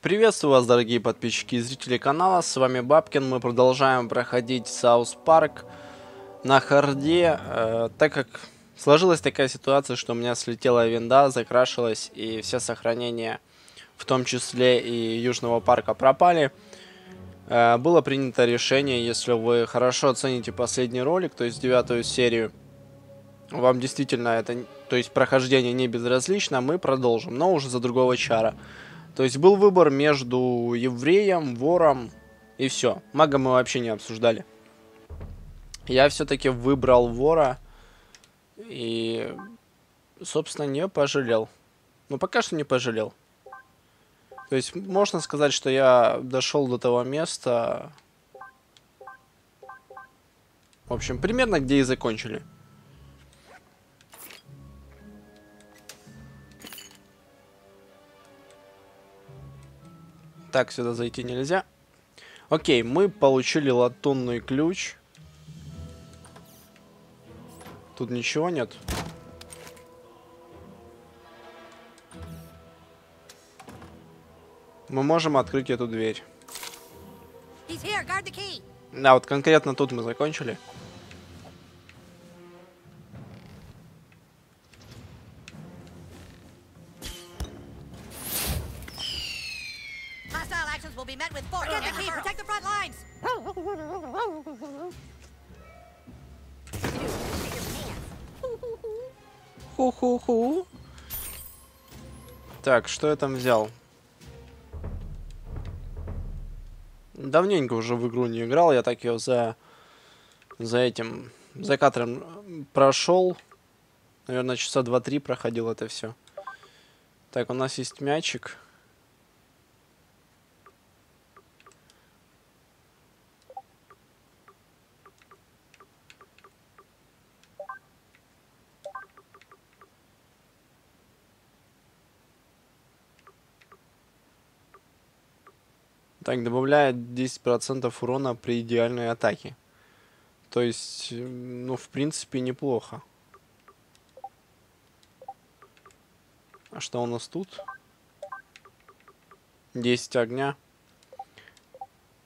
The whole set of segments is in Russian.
Приветствую вас, дорогие подписчики и зрители канала, с вами Бабкин, мы продолжаем проходить South Park на hard е, э, так как сложилась такая ситуация, что у меня слетела винда, закрашилась и все сохранения, в том числе и Южного парка, пропали. Э, было принято решение, если вы хорошо оцените последний ролик, то есть девятую серию, вам действительно это, то есть прохождение не безразлично, мы продолжим, но уже за другого char а. То есть был выбор между евреем, вором и все. Мага мы вообще не обсуждали. Я все-таки выбрал вора и, собственно, не пожалел. Ну, пока что не пожалел. То есть можно сказать, что я дошел до того места, в общем, примерно где и закончили. Так, сюда зайти нельзя. Окей, мы получили латунный ключ. Тут ничего нет. Мы можем открыть эту дверь. Да, вот конкретно тут мы закончили. Так, что я там взял? Давненько уже в игру не играл, я так ее за, за этим, за катером прошел. Наверное, часа 2-3 проходил это все. Так, у нас есть мячик. Так, добавляет 10% урона при идеальной атаке. То есть, ну, в принципе, неплохо. А что у нас тут? 10 огня.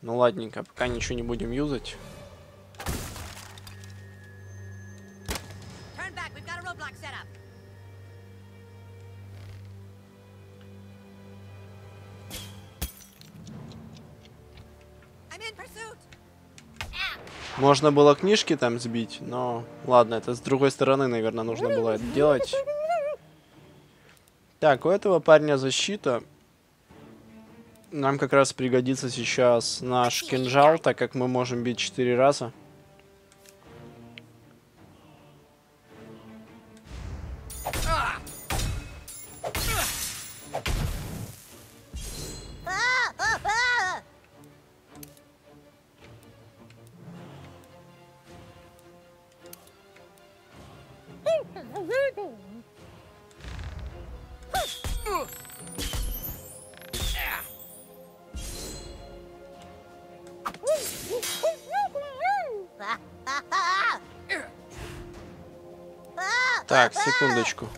Ну, ладненько, пока ничего не будем юзать. Можно было книжки там сбить, но ладно, это с другой стороны, наверное, нужно было это делать. Так, у этого парня защита. Нам как раз пригодится сейчас наш кинжал, так как мы можем бить 4 раза. Так, секундочку.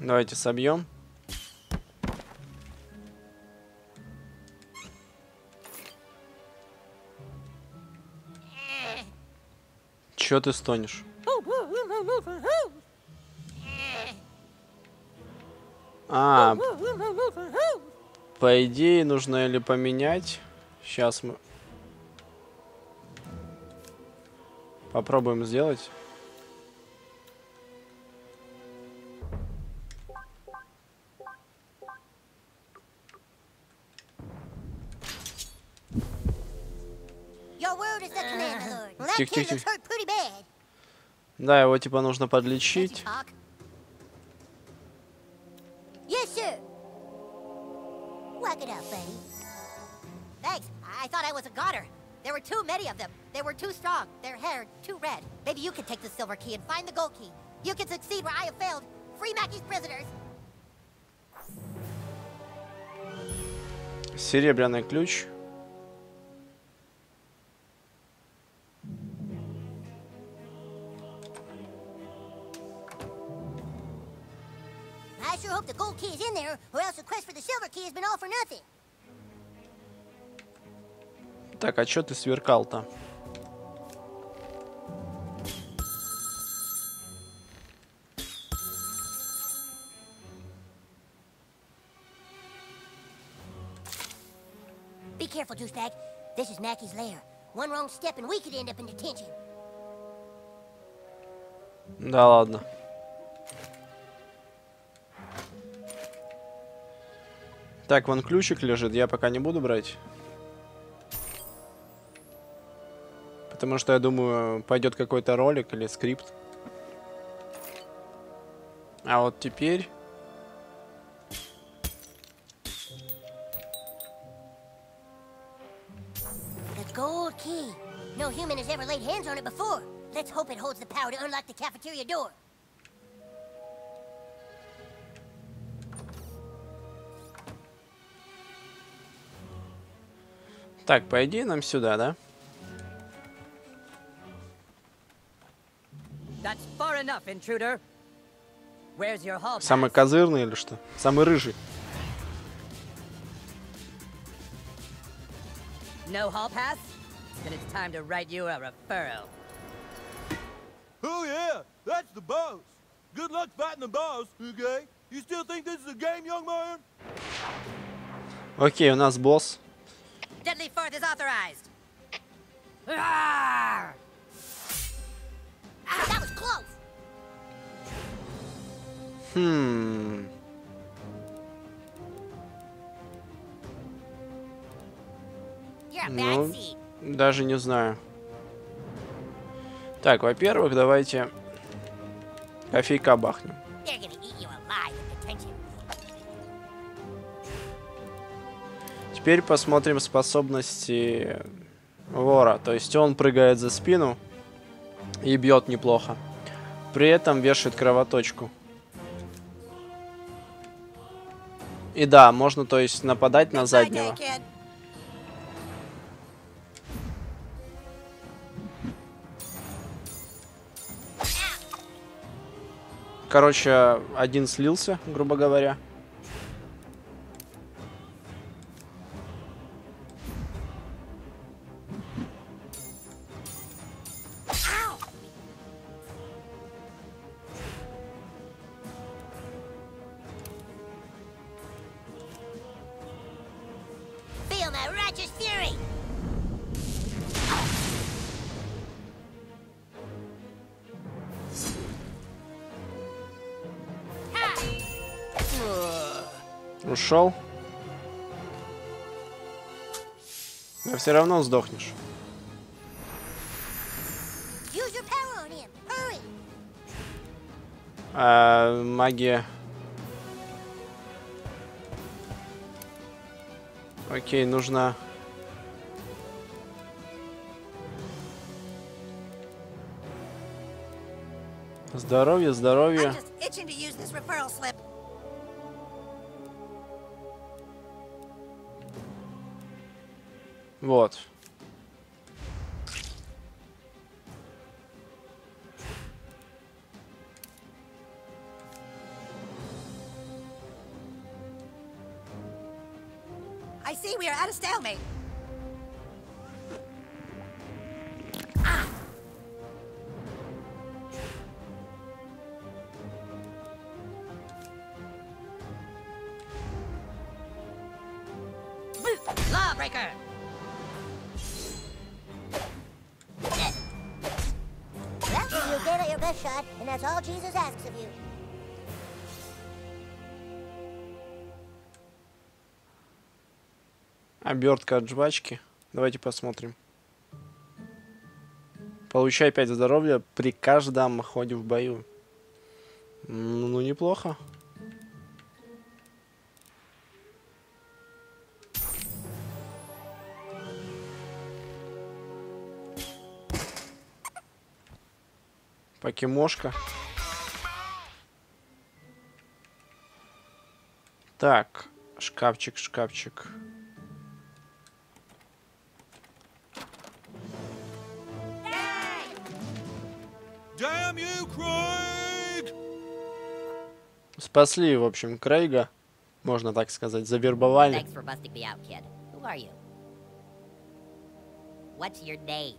Давайте собьем. Чё ты стонешь? А, по идее, нужно или поменять. Сейчас мы попробуем сделать. Тихо, тихо, тихо. Да, его типа нужно подлечить. There were too many of them. They were too strong. Their hair too red. Maybe you can take the silver key and find the gold key. You can succeed where I have failed. Free Mackey's prisoners. Серебряный ключ. I sure hope the gold key is in there, or else the quest for the silver key has been all for nothing. Так, а чё ты сверкал-то? Be careful, douchebag. This is Mackey's lair. One wrong step and we could end up in detention. Да ладно. Так, вон ключик лежит, я пока не буду брать. Потому что, я думаю, пойдет какой-то ролик или скрипт. А вот теперь... The gold key. No. Так, по идее нам сюда, да? Enough? Самый козырный или что? Самый рыжий. No hall pass? Then it's time to write you a referral. Oh yeah, that's the boss. Good luck fighting the boss, okay? You still think this is a game, young man? Окей, у нас босс. Deadly Fourth is authorized. Ah, that was close. Хм. A Ну, даже не знаю. Так, во-первых, давайте кофейка бахнем. Теперь посмотрим способности вора. То есть он прыгает за спину и бьет неплохо. При этом вешает кровоточку. И да, можно, то есть, нападать на заднего. Короче, один слился, грубо говоря. Ушел. Но все равно сдохнешь. А, магия. Окей, нужно... Здоровье, здоровье. Вот. left of you. Обертка от жвачки. Давайте посмотрим. Получай 5 здоровья при каждом ходе в бою. Ну, ну неплохо. Покемошка. Покемошка. Так, шкафчик, шкафчик. Damn you, Craig! Спасли, в общем, Крейга, можно так сказать, завербовали. What's your name?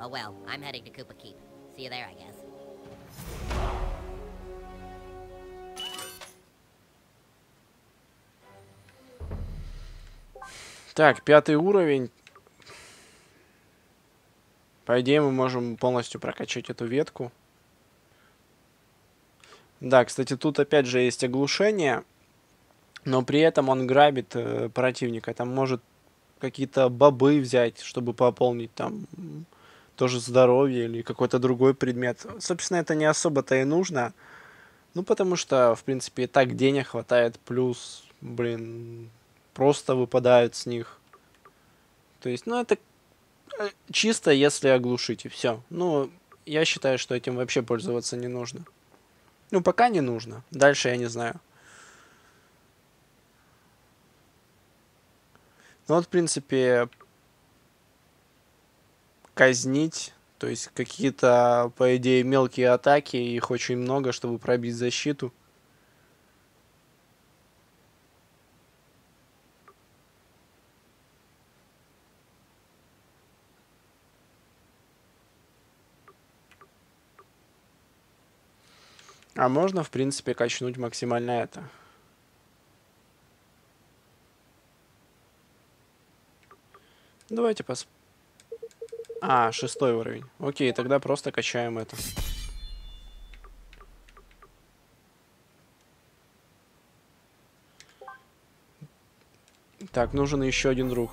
Oh well, I'm heading to Koopa Keep. See you there, I guess. Так, пятый уровень. По идее, мы можем полностью прокачать эту ветку. Да, кстати, тут опять же есть оглушение, но при этом он грабит э, противника. Там может какие-то бобы взять, чтобы пополнить там тоже здоровье или какой-то другой предмет. Собственно, это не особо-то и нужно. Ну, потому что, в принципе, и так денег хватает, плюс, блин, просто выпадают с них. То есть, ну, это э, чисто если оглушить, и все. Ну, я считаю, что этим вообще пользоваться не нужно. Ну, пока не нужно. Дальше я не знаю. Ну вот, в принципе, казнить, то есть какие-то, по идее, мелкие атаки, их очень много, чтобы пробить защиту. А можно, в принципе, качнуть максимально это. Давайте пос... А, шестой уровень. Окей, тогда просто качаем это. Так, нужен еще один друг.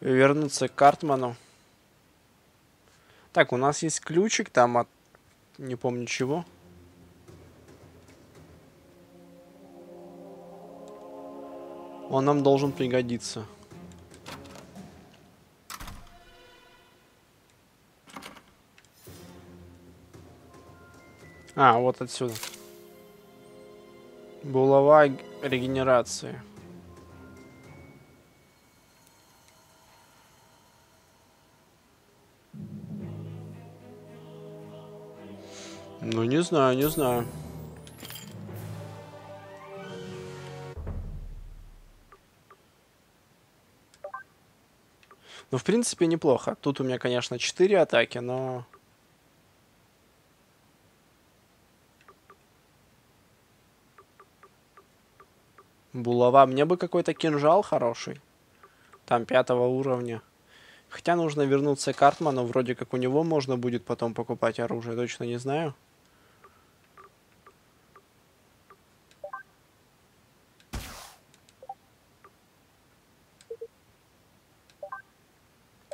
Вернуться к Картману. Так, у нас есть ключик там от... Не помню чего. Он нам должен пригодиться. А, вот отсюда. Булава регенерации. Ну, не знаю, не знаю. Ну, в принципе, неплохо. Тут у меня, конечно, 4 атаки, но... Булава. Мне бы какой-то кинжал хороший. Там пятого уровня. Хотя нужно вернуться к Артману. Вроде как у него можно будет потом покупать оружие. Точно не знаю.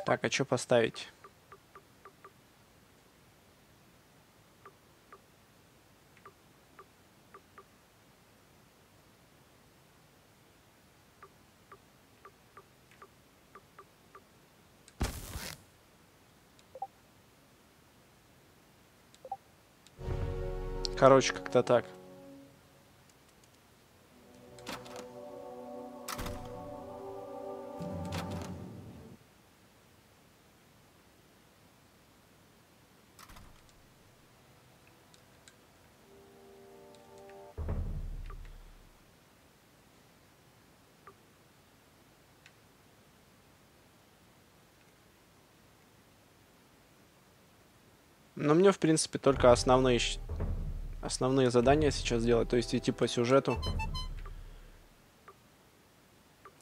Так, а что поставить? Короче, как-то так. В принципе, только основные, основные задания сейчас делать. То есть идти по сюжету.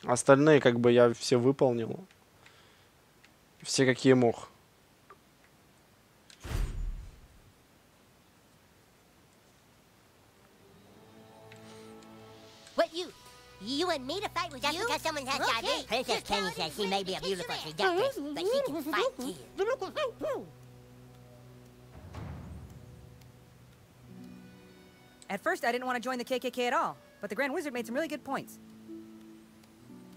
Остальные, как бы, я все выполнил. Все, какие мог. You? You and me to fight with Just you? because someone has Okay, diabetes. Princess Kenny says she may be a beautiful seductress, but she can fight too. At first, I didn't want to join the KKK at all, but the Grand Wizard made some really good points.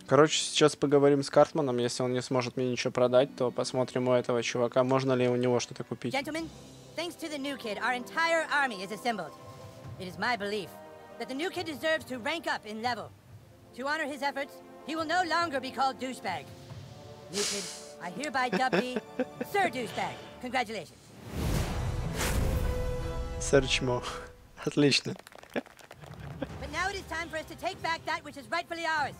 Короче, сейчас поговорим с Картманом. Если он не сможет мне ничего продать, то посмотрим у этого чувака, можно ли у него что-то купить. Gentlemen, thanks to the new kid, our entire army is assembled. It is my belief that the new kid deserves to rank up in level. To honor his efforts, he will no longer be called douchebag. New kid, I hereby dub thee Sir Douchebag. Congratulations. Сэр Чмо. Отлично. But now it is time for us to take back that which is rightfully ours.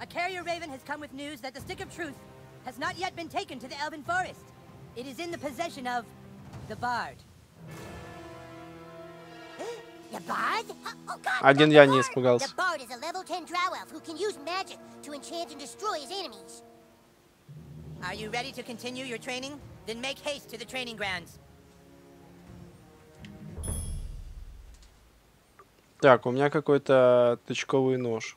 A carrier raven has come with news that the Stick of Truth has not yet been taken to the Elven Forest. It is in the possession of the Bard. The Bard? Oh, God, Один not я the не Bard. испугался. The Bard is a level 10 drow elf who can use magic to enchant and destroy his enemies. Are you ready to continue your training? Then make haste to the training grounds. Так, у меня какой-то тычковый нож.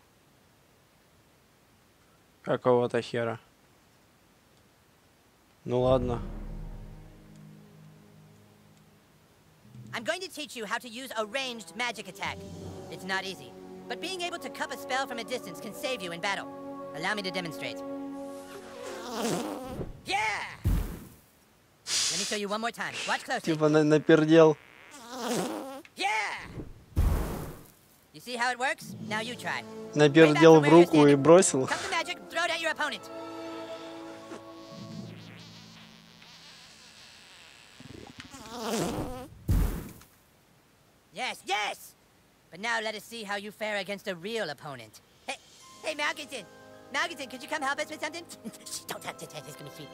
Какого-то хера. Ну ладно. I'm going to teach you how to use a ranged magic attack. It's not easy, but being able to cup a spell from a distance can save you in battle. Allow me to demonstrate. Yeah! Let me show you one more time. Watch closely. Типа на напердел. Напердел в руку и бросил. Cup the magic, throw it at your opponent. Yes, yes! But now let us see how you fare against a real opponent. Hey, hey, Malkinson! Malkinson, could you come help us with something? Shh, don't touch it, it's gonna be sweet.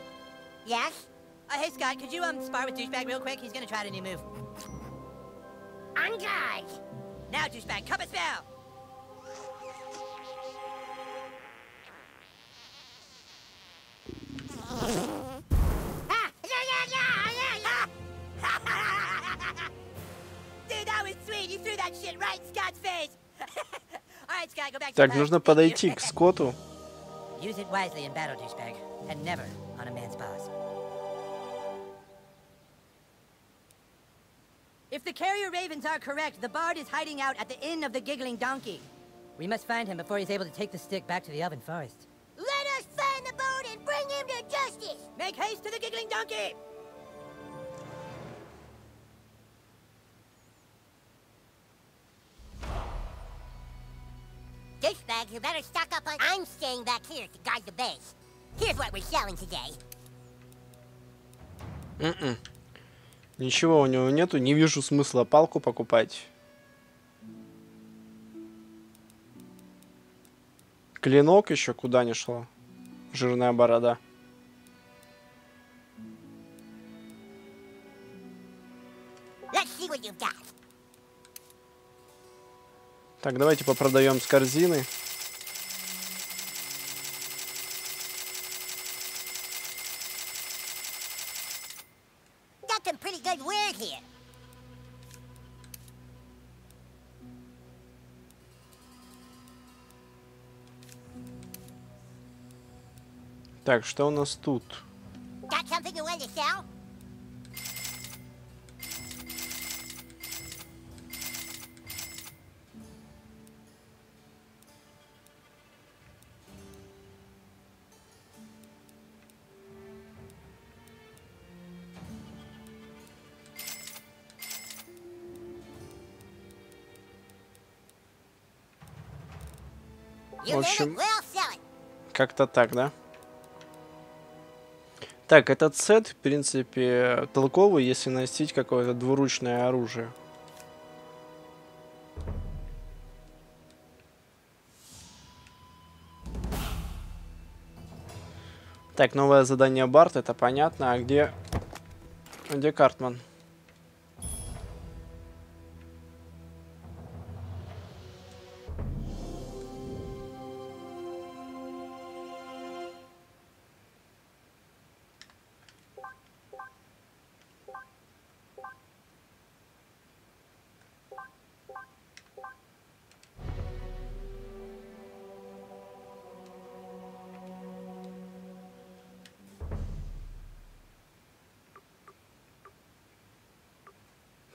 Yes? Uh, hey, Scott, could you, um, spar with Douchebag real quick? He's gonna try a new move. On guard. Now, Douchebag, cup a spell! Ah! Yeah, yeah, yeah, yeah, yeah. Dude, that was sweet! You threw that shit right in Scott's face! Alright, Scott, go back to Так, class. нужно Thank you. подойти к Скотту. Use it wisely in battle, douchebag, and never Carrier ravens are correct, the bard is hiding out at the Inn of the Giggling Donkey. We must find him before he's able to take the stick back to the Elven Forest. Let us find the boat and bring him to justice. Make haste to the Giggling Donkey! Douchebag, you better stock up on... I'm staying back here to guard the base. Here's what we're selling today. М-м. Ничего у него нету, не вижу смысла палку покупать. Клинок еще куда не шло. Жирная борода. Так, давайте попродаем с корзины. Так, что у нас тут? В общем-. Как-то так, да? Так, этот сет, в принципе, толковый, если носить какое-то двуручное оружие. Так, новое задание Барт, это понятно. А где... Где Картман?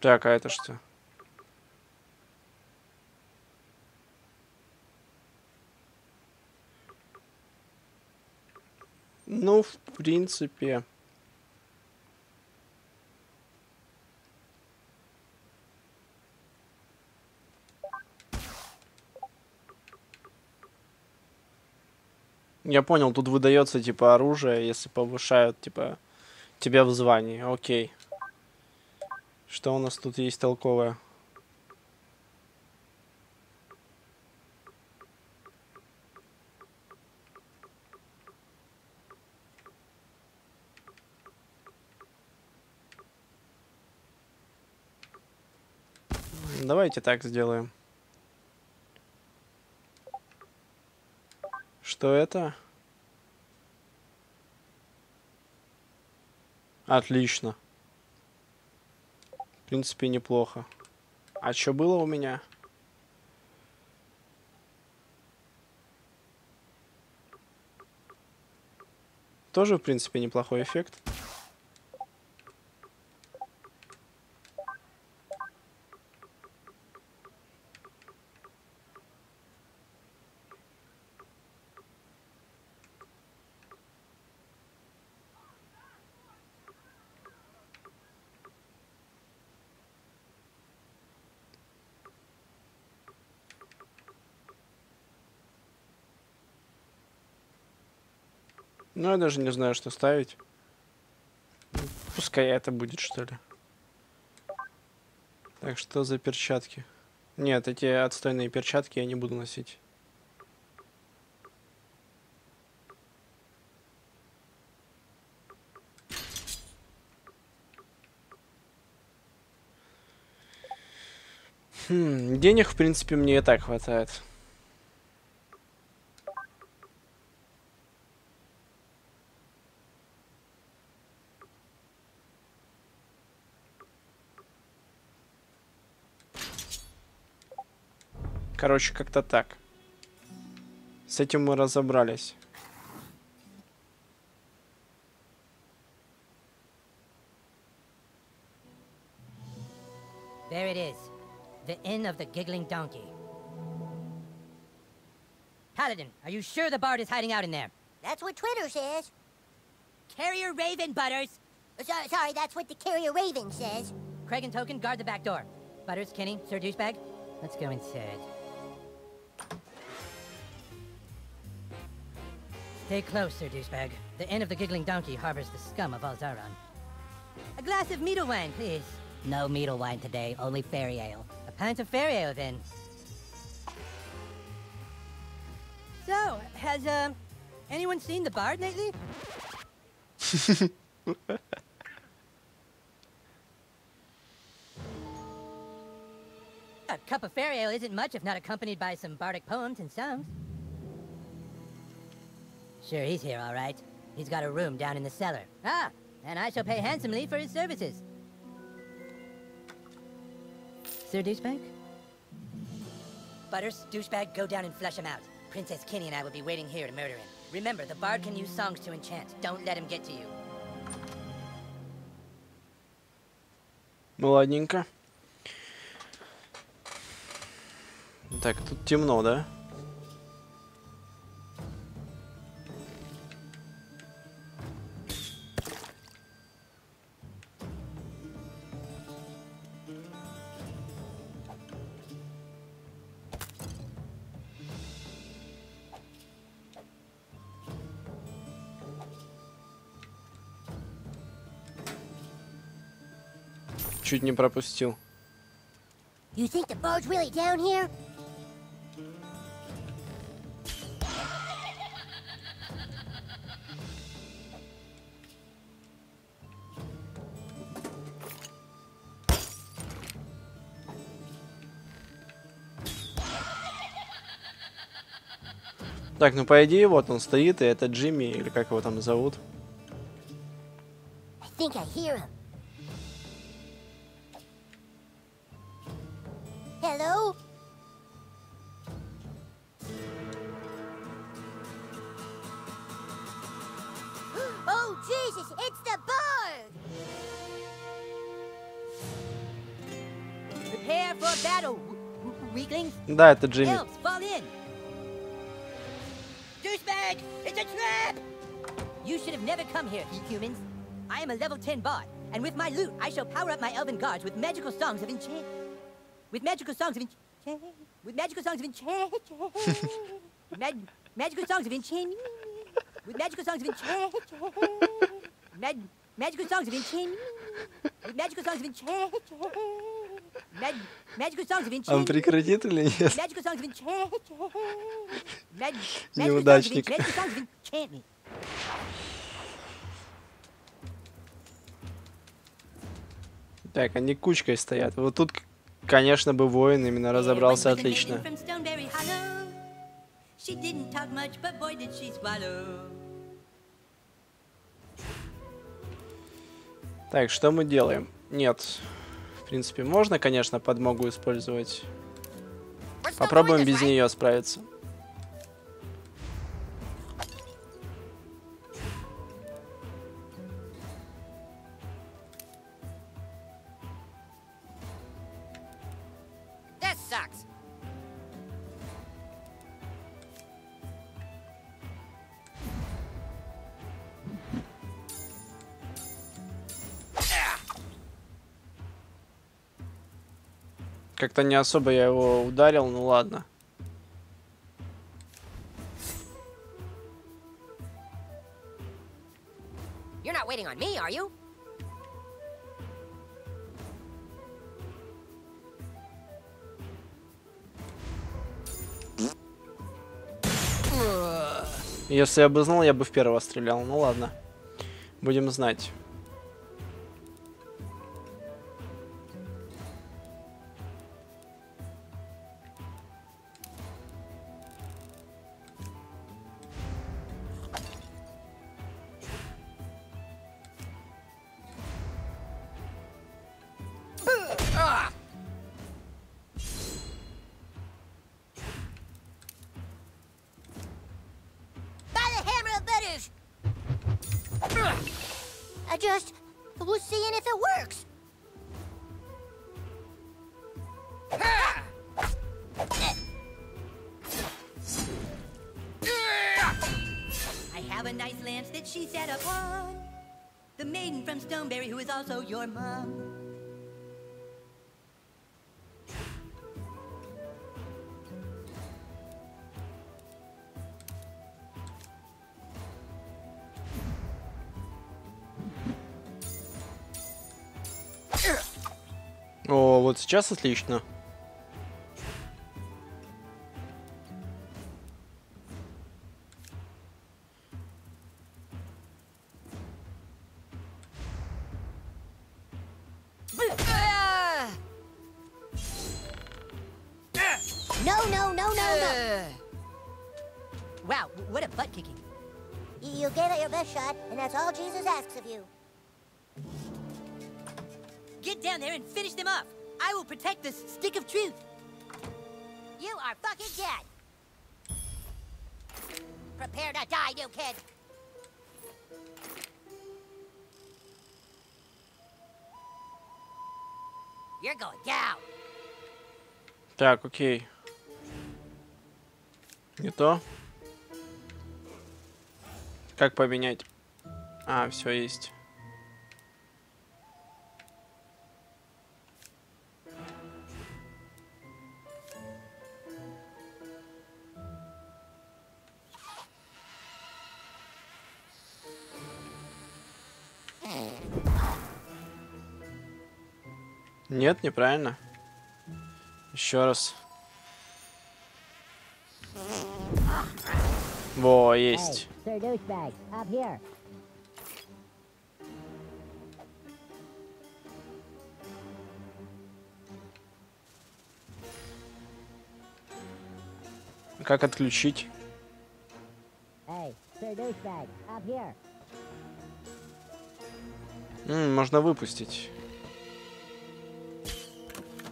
Так, а это что? Ну, в принципе... Я понял, тут выдается типа оружие, если повышают типа тебя в звании. Окей. Что у нас тут есть толковое? Давайте так сделаем. Что это? Отлично. В принципе, неплохо. А что было у меня? Тоже, в принципе, неплохой эффект. Ну, я даже не знаю, что ставить. Пускай это будет, что ли. Так, что за перчатки? Нет, эти отстойные перчатки я не буду носить. Хм, денег, в принципе, мне и так хватает. Короче, как-то так. С этим мы разобрались. There it is. The Inn of the Giggling Donkey. Paladin, are you sure the bard is hiding out in there? That's what Twitter says. Carrier Raven, Butters! Uh, So, sorry, that's what the carrier Raven says. Craig and Token, guard the back door. Butters, Kenny, Sir Douchebag, let's go inside. Stay close, Sir Douchebag. The Inn of the Giggling Donkey harbors the scum of Alzaron. A glass of meadle wine, please. No meadle wine today, only fairy ale. A pint of fairy ale, then. So, has, uh, anyone seen the bard lately? A cup of fairy ale isn't much if not accompanied by some bardic poems and songs. Sure, he's here, all right. He's got a room down in the cellar. Ah, and I shall pay handsomely for his services. Sir Douchebag? Butters, Douchebag, go down and flush him out. Princess Kenny and I will be waiting here to murder him. Remember, the bard can use songs to enchant. Don't let him get to you. Ладненько. Так, тут темно, да? Чуть не пропустил. You think the bard's really down here? Так, ну по идее, вот он стоит, и это Джимми, или как его там зовут. I think I hear him. Да, это Джимми. Elves, fall in! Douchebag! It's a trap! You should have never come here, you humans. I am a level 10 bot, and with my loot, I shall power up my elven guards with magical songs of enchant. With magical songs of enchant. With magical songs of enchant. Mag magical songs of enchant. With magical songs of enchant. Mag magical songs of enchant. With magical songs of enchant. Он прекратит или нет? Неудачник. Так, они кучкой стоят. Вот тут, конечно, бы воин именно разобрался отлично. Так, что мы делаем? Нет. В принципе, можно, конечно, подмогу использовать. Попробуем без right? нее справиться. Как-то не особо я его ударил, ну ладно. You're not waiting on me, are you? Если я бы знал, я бы в первого стрелял. Ну ладно. Будем знать. О, вот сейчас отлично. Так, окей. Не то. Как поменять? А, все есть. Нет, неправильно. Еще раз. Во, есть. Как отключить? Here. М, можно выпустить.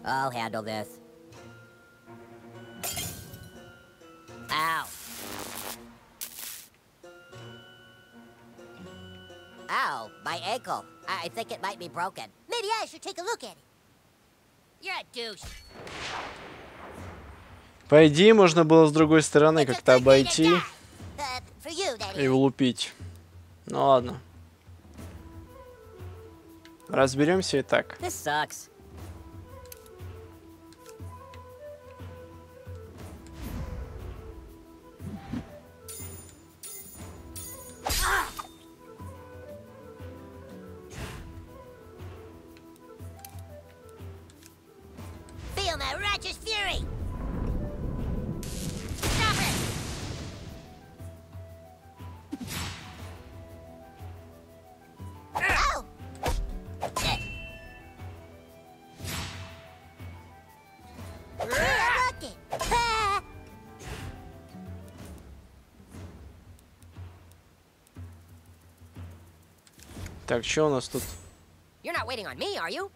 I'll handle this. Ow, my ankle. I I think it might be broken. Maybe I should take a look at it. You're a douche. По идее, можно было с другой стороны как-то обойти. Uh, и влупить. Ну ладно. Разберемся и так. This sucks. Что у нас тут? Me?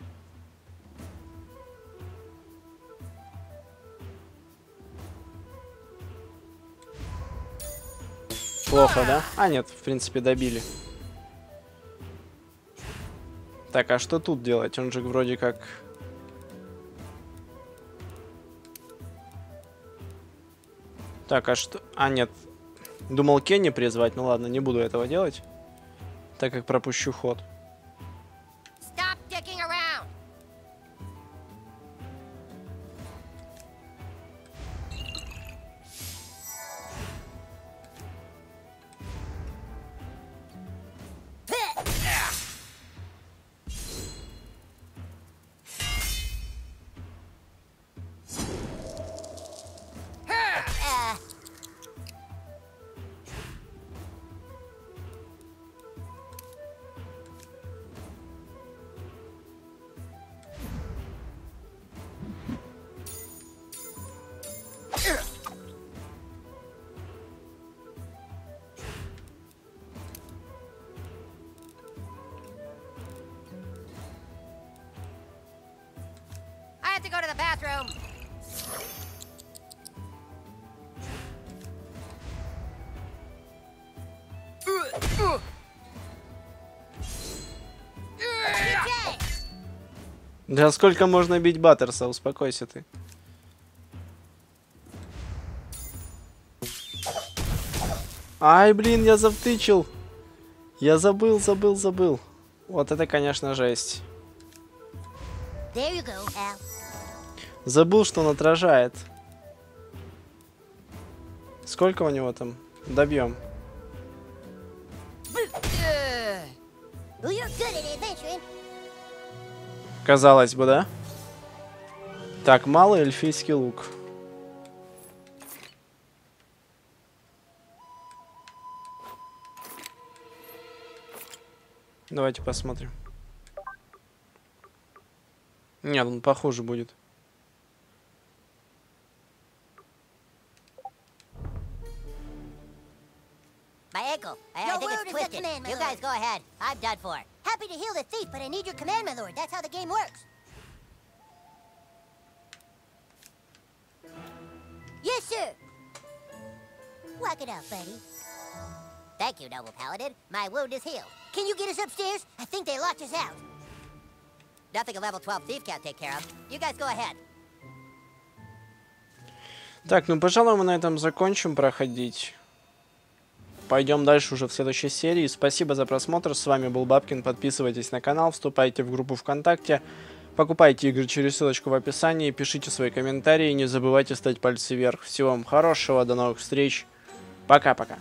Плохо, да? А, нет, в принципе, добили. Так, а что тут делать? Он же вроде как... Так, а что... А, нет. Думал Кенни призвать. Ну ладно, не буду этого делать. Так как пропущу ход. To go to the bathroom. Да сколько можно бить Баттерса? Успокойся ты. Ай, блин, я завтычил. Я забыл, забыл, забыл. Вот это, конечно, жесть. There you go, Al. Забыл, что он отражает. Сколько у него там? Добьем. Казалось бы, да? Так, малый эльфийский лук. Давайте посмотрим. Нет, он похуже будет. for. Happy to heal the thief, but I need your command, my lord. That's how the game works. Yes, sir. Walk it out, buddy. Thank you, noble paladin. My wound is healed. Can you get us upstairs? I think they locked us out. Nothing a level 12 thief can't take care of. You guys go ahead. Так, ну, пожалуй, мы на этом закончим проходить. Пойдем дальше уже в следующей серии. Спасибо за просмотр. С вами был Бабкин. Подписывайтесь на канал, вступайте в группу ВКонтакте. Покупайте игры через ссылочку в описании, пишите свои комментарии, не забывайте ставить пальцы вверх. Всего вам хорошего, до новых встреч. Пока-пока.